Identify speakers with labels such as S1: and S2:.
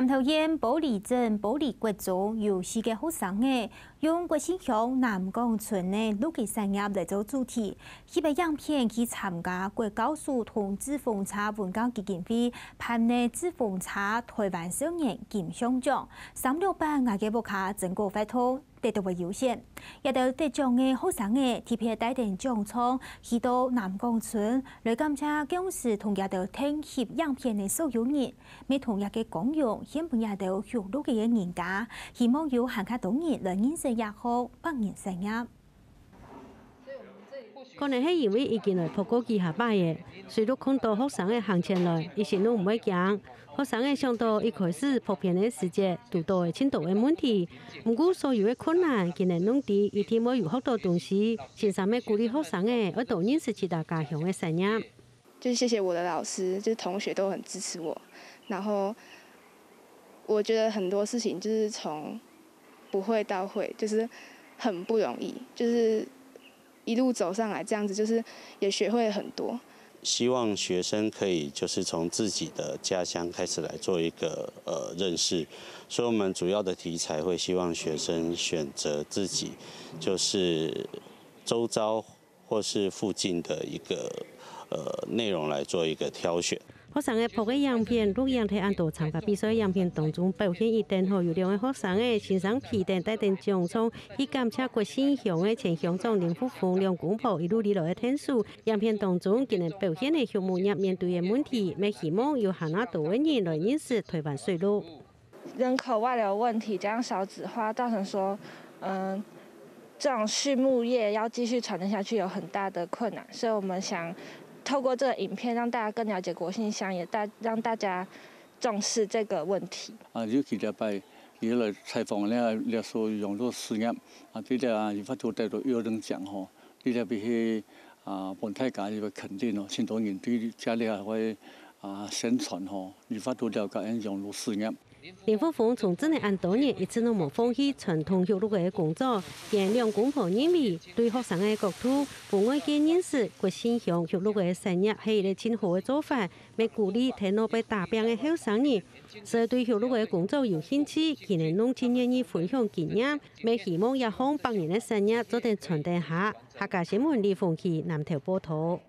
S1: 南投县保里镇保里国中有四个学生诶，用国新乡南港村诶六旗产业来做主题，希望样片去参加国高速同资风产文教基金会办的资风产台湾少年金像奖，三六八百个游客经过发通。得到未友善，也到德江的学生的特别带电降窗，许到南江村来感谢更是同也到天黑影片的所有人，每同一个讲用羡慕也到许多个人家，希望有下卡多人来认识也好，不认识也。
S2: 可能系因为已经来过及下摆化嘅，随着看到学生嘅行情来，一些都唔会惊，学生嘅上到一开始普遍嘅时节，遇到嘅度嘅问题。唔过所有嘅困难，竟然农地一天都有好多东西，身上面鼓励学生嘅，而大认是其他家乡嘅事业。
S3: 就谢谢我的老师，就是同学都很支持我。然后我觉得很多事情就是从不会到会，就是很不容易，就是。一路走上来，这样子就是也学会了很多。
S4: 希望学生可以就是从自己的家乡开始来做一个呃认识，所以我们主要的题材会希望学生选择自己就是周遭或是附近的一个呃内容来做一个挑选。
S2: 学生的八个样品，录样提案都参加比赛样品当中表现一定好。有两位学生的身上皮带带点中状，以感谢过新乡的前乡中林户峰、量公婆一路一路的听数。样品当中，今日表现的畜牧业面对的问题，没希望有咸阿多人来认识台湾水路。
S3: 人口外流问题加上少子化，造成说，嗯，这种畜牧业要继续传承下去，有很大的困难。所以我们想。透过这个影片，让大家更了解国信乡也大让大家重视这个问题。
S5: 啊，这几礼拜，伊来采访了，咧做养猪试验，啊，对了，二发就得到舆论奖吼，对了，比起啊，媒太也是个肯定哦，许多人对家里啊，会啊宣传吼，二发都了解养猪试验。
S2: 林芳峰从这里安多年一直都冇放弃传统教育嘅工作。杨两公婆认为，对学生嘅国土、父爱嘅认识，过心享教育嘅生日系一个很好嘅做法，咪鼓励天到被打病嘅后生人，所以对教育嘅工作有兴趣，佢哋农村愿意分享经验，咪希望一仿百年嘅生日做点传递下。客家新闻李凤岐南投报导。